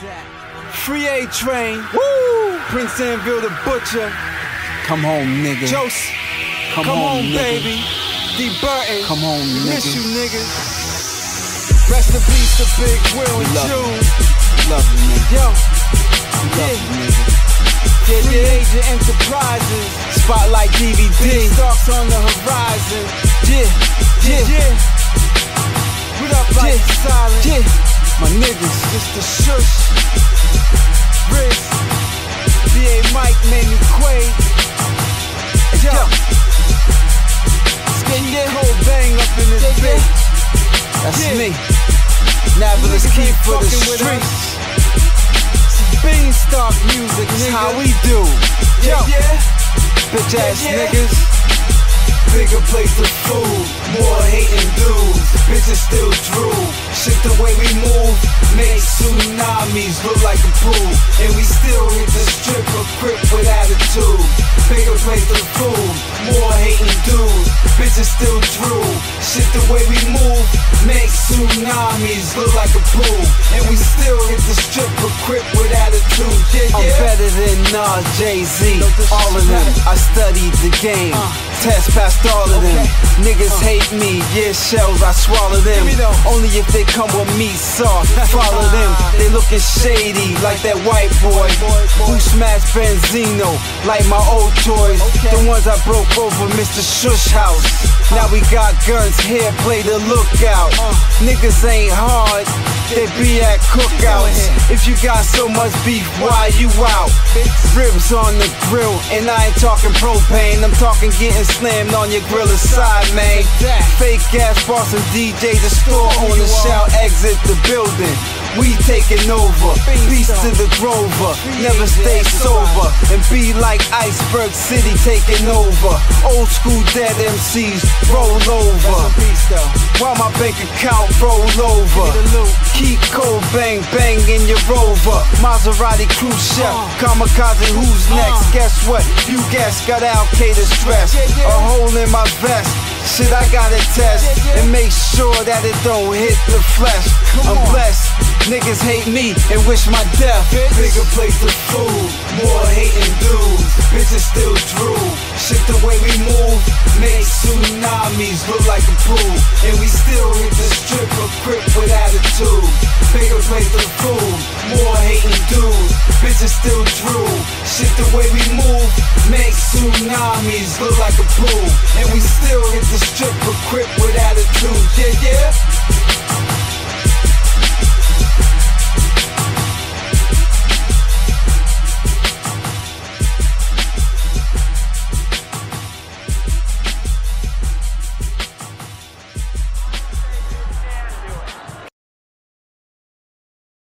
Free A Train. Woo! Prince Anvil the Butcher. Come home, nigga. Joseph. Come, Come home, home, baby. D Burton. Come home, nigga. Miss you, nigga. Rest in peace to Big Will and love June. Love you, nigga. Yo, Love Yeah. you, nigga. get the Agent Enterprises. Spotlight DVD. Stalks on the horizon. Yeah, yeah, Yeah. My niggas. Mr. Shoosh. Riz. DA Mike me quake. Yo. Skin get cold bang up in this bitch. That's Yeah. me. Niggas key for the streets. Beanstock music, nigga. how we do. Yo. yeah. Bitch ass Yeah, niggas. Bigger place of food, more hating. Bitches still true. Shit the way we move makes tsunamis look like a pool. And we still hit the strip of crip with attitude. Bigger place of food, more hating dudes. Bitches still drool. Shit the way we move makes tsunamis look like a pool. And we still hit the strip of crip with attitude. Yeah, yeah. I'm better than Nas, Jay Z, No all of them. I studied the game, Uh. test passed all of them. Niggas hate me, yeah, shells, I swallow them. Only if they come with me soft, follow them. They looking shady, like that white boy who smashed Benzino, like my old toys. Okay. The ones I broke over Mr. Shoosh House. Now we got guns here, play the lookout. Uh. Niggas ain't hard, they be at cookouts. If you got so much beef, why you out? Ribs on the grill, and I ain't talking propane. I'm talking getting slammed on your grill side, man. that? Fake ass boss and DJ, the store owner shout exit the building. We taking over, peace to the Grover. Never stay sober and be like Iceberg City taking over. Old school dead MCs roll over. While my bank account roll over. Keep cold bang bang in your rover. Maserati cruise chef. Uh. Kamikaze, who's Uh. next? Guess what? You guess. Got Al Qaeda stress. A hole in my vest. Shit, I gotta test and make sure that it don't hit the flesh. I'm blessed. Niggas hate me and wish my death. Bigger place of food, more hating dudes. Bitches still drool. Shit the way we move makes tsunamis look like a pool. And we still hit the strip of crip with attitude. Bigger place of food, more hating dudes. Bitches still drool. Shit the way we move makes tsunamis look like a pool. And we still hit the strip of crip with attitude. Yeah, yeah.